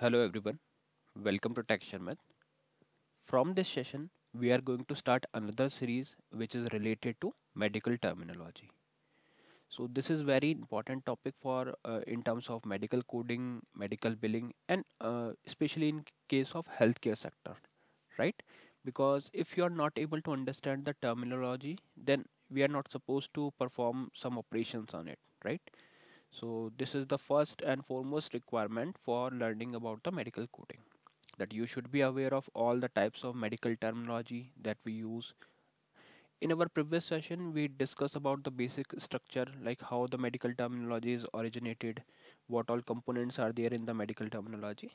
Hello everyone, welcome to Tech Sharmit. From this session, we are going to start another series which is related to medical terminology. So this is very important topic for uh, in terms of medical coding, medical billing, and uh, especially in case of healthcare sector, right? Because if you are not able to understand the terminology, then we are not supposed to perform some operations on it, right? So this is the first and foremost requirement for learning about the medical coding that you should be aware of all the types of medical terminology that we use. In our previous session, we discussed about the basic structure like how the medical terminology is originated, what all components are there in the medical terminology.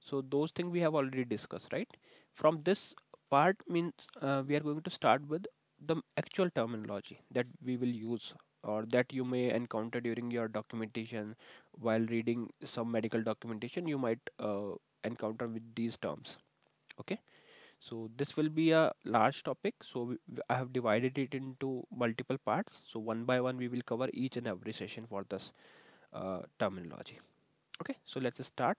So those things we have already discussed, right? From this part means uh, we are going to start with the actual terminology that we will use or that you may encounter during your documentation. While reading some medical documentation you might uh, encounter with these terms. Okay? So this will be a large topic. So we, i have divided it into multiple parts. So one by one we will cover each and every session for this uh, terminology. Okay? So let's start.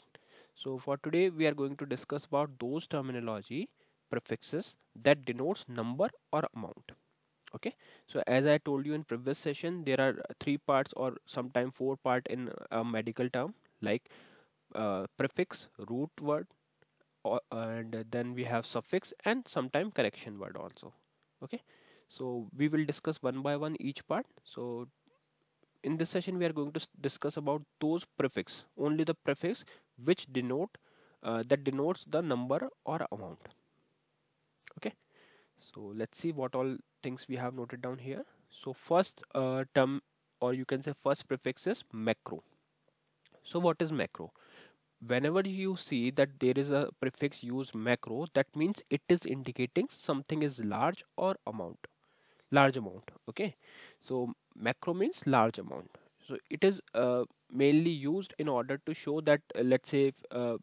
So for today we are going to discuss about those terminology prefixes that denotes number or amount okay? So as i told you in previous session there are three parts or sometime four part in a medical term like uh, prefix root word or, and then we have suffix and sometime correction word also. Okay? So we will discuss one by one each part. So in this session we are going to discuss about those prefix only the prefix which denote uh, that denotes the number or amount so let's see what all things we have noted down here. So first uh, term or you can say first prefix is macro. So what is macro? Whenever you see that there is a prefix used macro that means it is indicating something is large or amount. Large amount okay? So macro means large amount. So it is uh, mainly used in order to show that uh, let's say if, uh,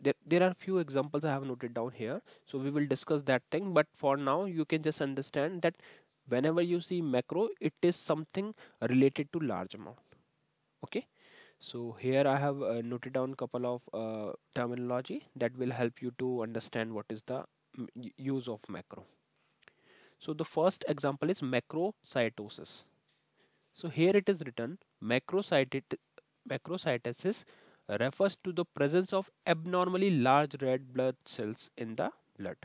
there, there are few examples I have noted down here so we will discuss that thing but for now you can just understand that whenever you see macro it is something related to large amount okay? So here I have uh, noted down couple of uh, terminology that will help you to understand what is the use of macro. So the first example is macrocytosis. So here it is written macrocytosis refers to the presence of abnormally large red blood cells in the blood.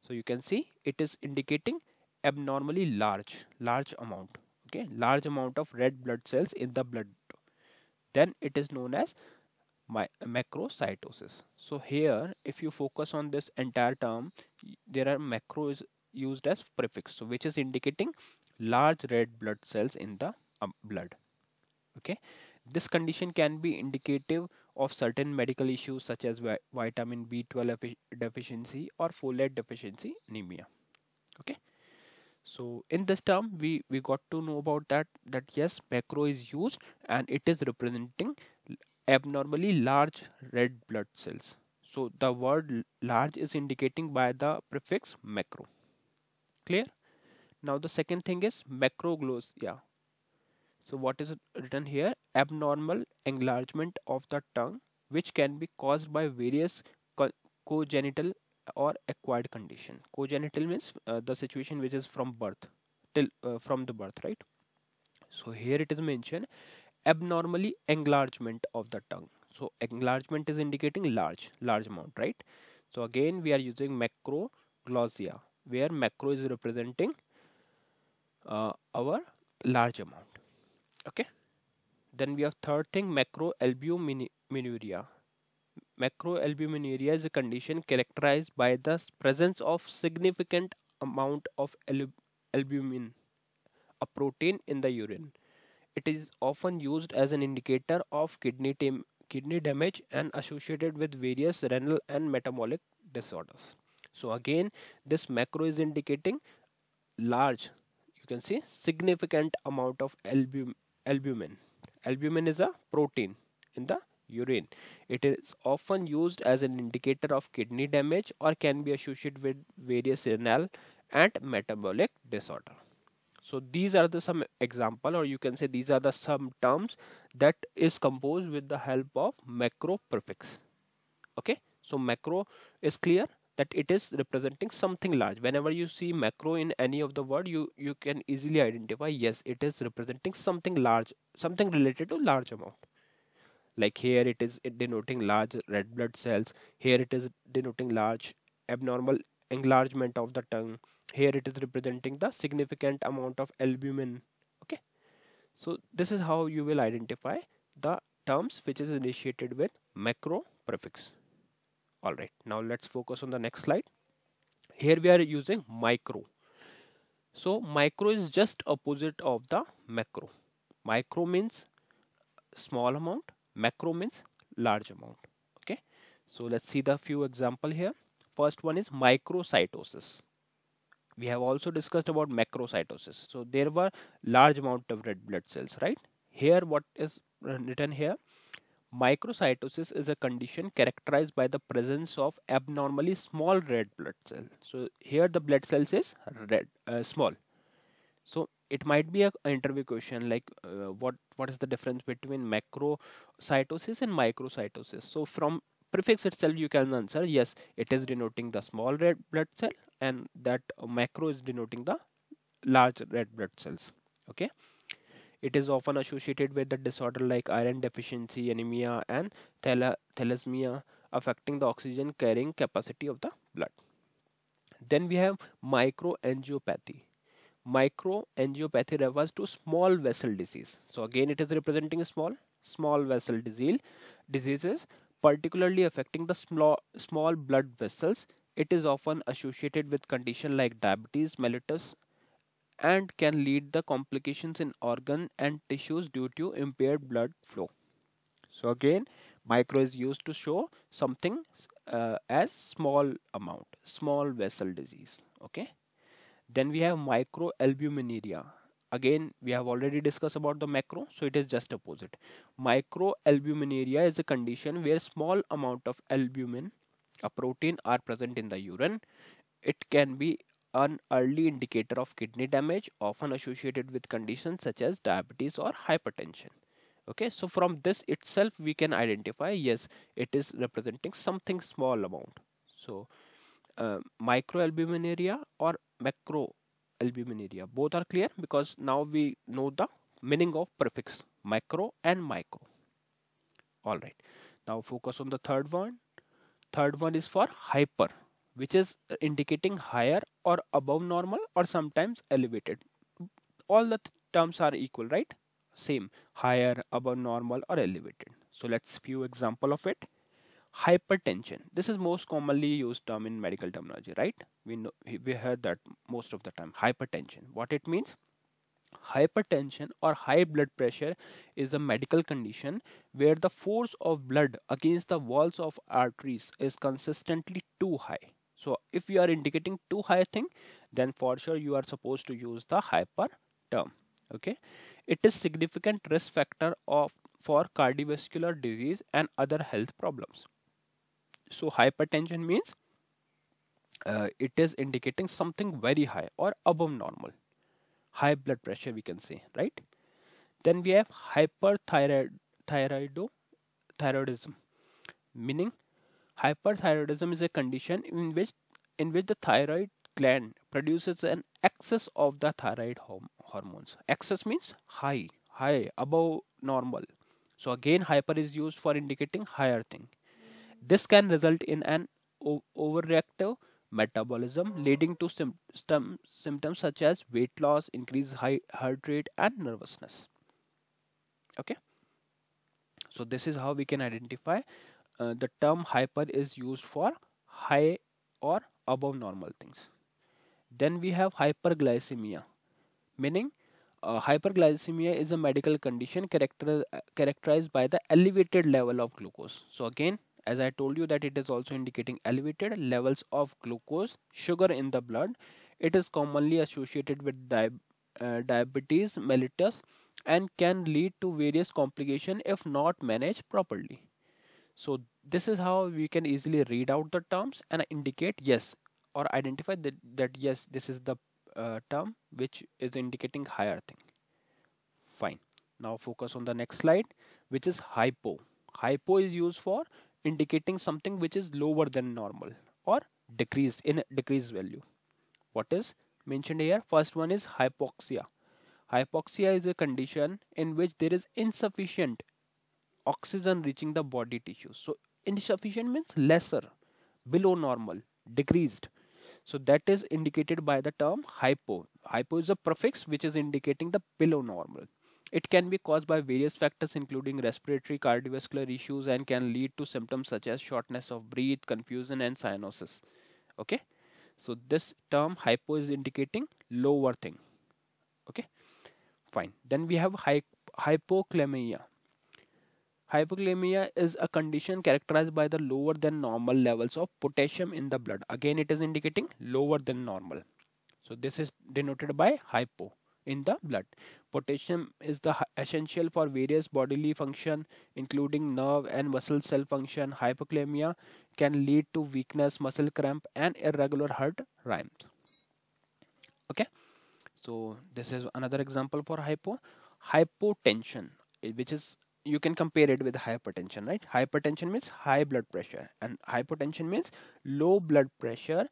So you can see it is indicating abnormally large, large amount, okay, large amount of red blood cells in the blood. Then it is known as my macrocytosis. So here, if you focus on this entire term, there are macro is used as prefix, so which is indicating large red blood cells in the um, blood. Okay, this condition can be indicative of certain medical issues such as vitamin B12 deficiency or folate deficiency anemia. Okay. So in this term we, we got to know about that that yes macro is used and it is representing abnormally large red blood cells. So the word large is indicating by the prefix macro. Clear? Now the second thing is macroglossia so what is written here? Abnormal enlargement of the tongue which can be caused by various co congenital or acquired condition. Congenital means uh, the situation which is from birth till uh, from the birth, right? So here it is mentioned abnormally enlargement of the tongue. So enlargement is indicating large, large amount, right? So again we are using macroglossia where macro is representing uh, our large amount okay then we have third thing macroalbuminuria. Macroalbuminuria is a condition characterized by the presence of significant amount of albumin a protein in the urine. It is often used as an indicator of kidney kidney damage and associated with various renal and metabolic disorders. So again this macro is indicating large you can see significant amount of albumin albumin. Albumin is a protein in the urine. It is often used as an indicator of kidney damage or can be associated with various renal and metabolic disorder. So these are the some example or you can say these are the some terms that is composed with the help of macro prefix. okay so macro is clear that it is representing something large. Whenever you see macro in any of the word you you can easily identify yes it is representing something large something related to large amount. Like here it is denoting large red blood cells. Here it is denoting large abnormal enlargement of the tongue. Here it is representing the significant amount of albumin. Okay? So this is how you will identify the terms which is initiated with macro prefix all right now let's focus on the next slide. Here we are using micro. So micro is just opposite of the macro. Micro means small amount macro means large amount okay? So let's see the few example here. First one is microcytosis. We have also discussed about macrocytosis. So there were large amount of red blood cells right? Here what is written here microcytosis is a condition characterized by the presence of abnormally small red blood cell so here the blood cells is red uh, small. So it might be a, interview question like uh, what what is the difference between macrocytosis and microcytosis? So from prefix itself you can answer yes it is denoting the small red blood cell and that macro is denoting the large red blood cells okay it is often associated with the disorder like iron deficiency anemia and thalassemia affecting the oxygen carrying capacity of the blood. Then we have microangiopathy. Microangiopathy refers to small vessel disease. So again it is representing small small vessel disease diseases particularly affecting the small small blood vessels. It is often associated with condition like diabetes mellitus and can lead the complications in organ and tissues due to impaired blood flow. So again micro is used to show something uh, as small amount small vessel disease okay? Then we have microalbuminuria again we have already discussed about the macro so it is just opposite. Microalbuminuria is a condition where small amount of albumin a protein are present in the urine. It can be an early indicator of kidney damage often associated with conditions such as diabetes or hypertension. Okay so from this itself we can identify yes it is representing something small amount. So uh, microalbuminuria or macroalbuminuria both are clear because now we know the meaning of prefix micro and micro. All right. Now focus on the third one. Third one is for hyper which is indicating higher or above normal or sometimes elevated. All the th terms are equal right? Same. Higher above normal or elevated. So let's view example of it. Hypertension. This is most commonly used term in medical terminology right? We know we heard that most of the time. Hypertension. What it means? Hypertension or high blood pressure is a medical condition where the force of blood against the walls of arteries is consistently too high so if you are indicating too high thing then for sure you are supposed to use the hyper term okay? It is significant risk factor of for cardiovascular disease and other health problems. So hypertension means uh, it is indicating something very high or above normal. High blood pressure we can say right? Then we have hyperthyroid thyroidism meaning hyperthyroidism is a condition in which in which the thyroid gland produces an excess of the thyroid hormones excess means high high above normal so again hyper is used for indicating higher thing this can result in an overreactive metabolism leading to symptoms such as weight loss, increased heart rate and nervousness. Okay. So this is how we can identify uh, the term hyper is used for high or above normal things. Then we have hyperglycemia meaning uh, hyperglycemia is a medical condition character, uh, characterized by the elevated level of glucose. So again as I told you that it is also indicating elevated levels of glucose sugar in the blood. It is commonly associated with di uh, diabetes mellitus and can lead to various complications if not managed properly. So this is how we can easily read out the terms and indicate yes or identify that, that yes this is the uh, term which is indicating higher thing. Fine. Now focus on the next slide which is hypo. Hypo is used for indicating something which is lower than normal or decreased in decreased value. What is mentioned here? First one is hypoxia. Hypoxia is a condition in which there is insufficient oxygen reaching the body tissue. So insufficient means lesser, below normal, decreased. So that is indicated by the term hypo. Hypo is a prefix which is indicating the below normal. It can be caused by various factors including respiratory cardiovascular issues and can lead to symptoms such as shortness of breath, confusion and cyanosis. Okay. So this term hypo is indicating lower thing. Okay. Fine. Then we have hy hypokalemia. Hypokalemia is a condition characterized by the lower than normal levels of potassium in the blood. Again, it is indicating lower than normal. So this is denoted by hypo in the blood. Potassium is the essential for various bodily function including nerve and muscle cell function. Hypokalemia can lead to weakness, muscle cramp and irregular heart rhythms. Okay. So this is another example for hypo. Hypotension which is you can compare it with hypertension right? Hypertension means high blood pressure and hypotension means low blood pressure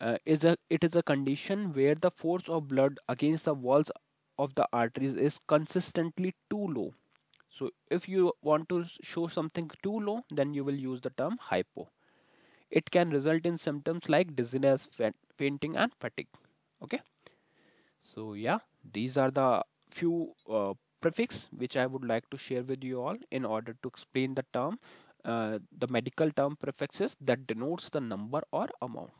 uh, is a it is a condition where the force of blood against the walls of the arteries is consistently too low. So if you want to show something too low then you will use the term hypo. It can result in symptoms like dizziness fainting and fatigue okay? So yeah these are the few uh, prefix which I would like to share with you all in order to explain the term uh, the medical term prefixes that denotes the number or amount.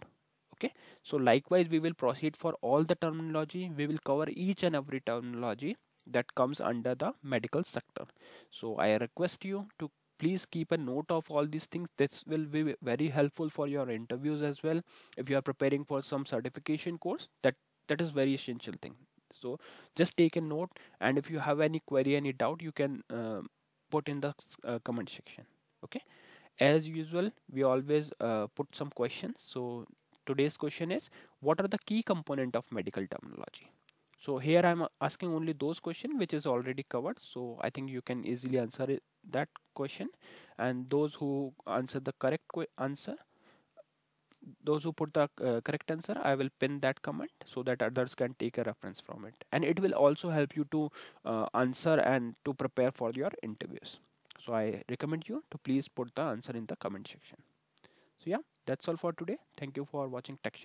Okay? So likewise we will proceed for all the terminology. We will cover each and every terminology that comes under the medical sector. So I request you to please keep a note of all these things. This will be very helpful for your interviews as well. If you are preparing for some certification course that that is very essential thing so just take a note and if you have any query any doubt you can uh, put in the uh, comment section okay? As usual we always uh, put some questions. So today's question is what are the key component of medical terminology? So here i'm asking only those questions which is already covered. So i think you can easily answer it, that question. And those who answer the correct answer those who put the uh, correct answer i will pin that comment so that others can take a reference from it. And it will also help you to uh, answer and to prepare for your interviews. So i recommend you to please put the answer in the comment section. So yeah that's all for today. Thank you for watching tech